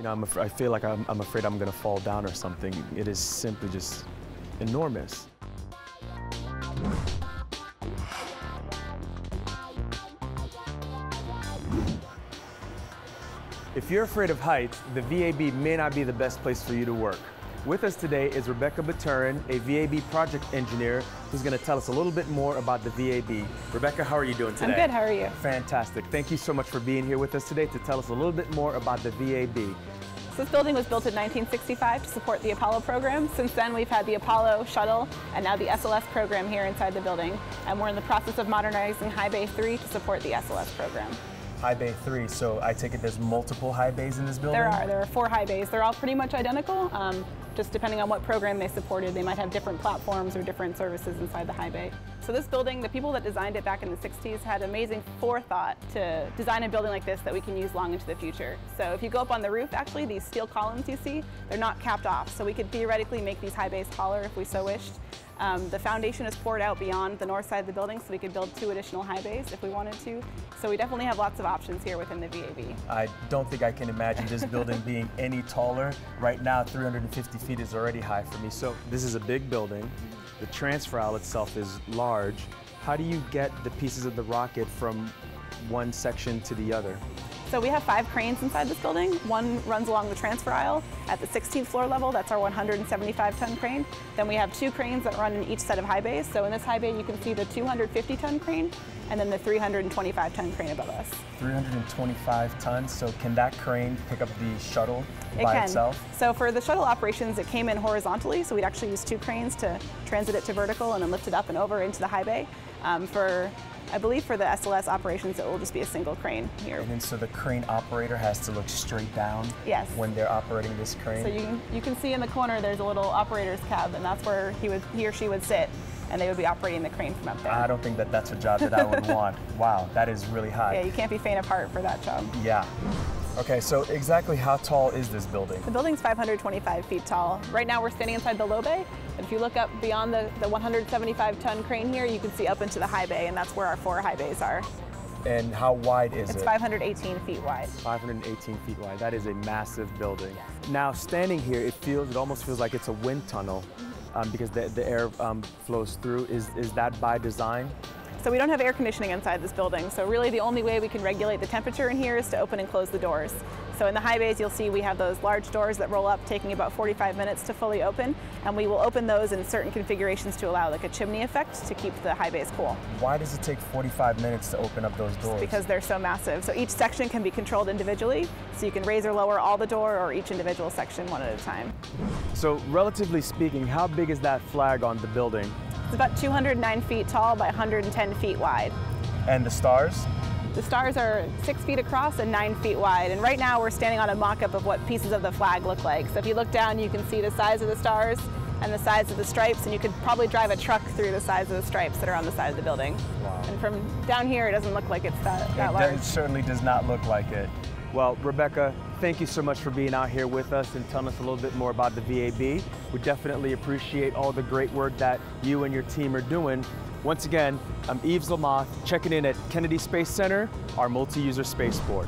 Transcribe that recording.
You know, I'm I feel like I'm, I'm afraid I'm going to fall down or something. It is simply just enormous. If you're afraid of heights, the VAB may not be the best place for you to work. With us today is Rebecca Baturin, a VAB project engineer, who's going to tell us a little bit more about the VAB. Rebecca, how are you doing today? I'm good, how are you? Fantastic. Thank you so much for being here with us today to tell us a little bit more about the VAB. So this building was built in 1965 to support the Apollo program. Since then, we've had the Apollo shuttle and now the SLS program here inside the building. And we're in the process of modernizing High Bay 3 to support the SLS program. High Bay 3, so I take it there's multiple high bays in this building? There are. There are four high bays. They're all pretty much identical. Um, just depending on what program they supported, they might have different platforms or different services inside the high bay. So this building, the people that designed it back in the 60s had amazing forethought to design a building like this that we can use long into the future. So if you go up on the roof, actually, these steel columns you see, they're not capped off. So we could theoretically make these high bays taller if we so wished. Um, the foundation is poured out beyond the north side of the building, so we could build two additional high bays if we wanted to. So we definitely have lots of options here within the VAB. I don't think I can imagine this building being any taller. Right now, 350 feet is already high for me. So this is a big building. The transfer aisle itself is large. How do you get the pieces of the rocket from one section to the other? So we have five cranes inside this building. One runs along the transfer aisle at the 16th floor level. That's our 175 ton crane. Then we have two cranes that run in each set of high bays. So in this high bay, you can see the 250 ton crane and then the 325 ton crane above us. 325 tons, so can that crane pick up the shuttle It by can. itself? So for the shuttle operations, it came in horizontally. So we'd actually use two cranes to transit it to vertical and then lift it up and over into the high bay. Um, for, I believe for the SLS operations, it will just be a single crane here. And then so the crane operator has to look straight down Yes. when they're operating this crane? So you can, you can see in the corner there's a little operator's cab, and that's where he would he or she would sit, and they would be operating the crane from up there. I don't think that that's a job that I would want. Wow, that is really high. yeah, you can't be faint of heart for that job. Yeah. Okay, so exactly how tall is this building? The building's 525 feet tall. Right now we're standing inside the low bay, but if you look up beyond the, the 175 ton crane here, you can see up into the high bay, and that's where our four high bays are. And how wide is it? It's 518 feet wide. 518 feet wide. That is a massive building. Now, standing here, it feels, it almost feels like it's a wind tunnel um, because the, the air um, flows through. Is, is that by design? So we don't have air conditioning inside this building, so really the only way we can regulate the temperature in here is to open and close the doors. So in the high bays, you'll see we have those large doors that roll up, taking about 45 minutes to fully open, and we will open those in certain configurations to allow like a chimney effect to keep the high bays cool, Why does it take 45 minutes to open up those doors? because they're so massive. So each section can be controlled individually, so you can raise or lower all the door or each individual section one at a time. So, relatively speaking, how big is that flag on the building? It's about 209 feet tall by 110 feet wide. And the stars? The stars are six feet across and nine feet wide. And right now we're standing on a mock-up of what pieces of the flag look like. So if you look down, you can see the size of the stars and the size of the stripes, and you could probably drive a truck through the size of the stripes that are on the side of the building. Wow. And from down here, it doesn't look like it's that, that it, large. it certainly does not look like it. Well, Rebecca, thank you so much for being out here with us and telling us a little bit more about the VAB. We definitely appreciate all the great work that you and your team are doing. Once again, I'm Yves Lamoth, checking in at Kennedy Space Center, our multi-user spaceport.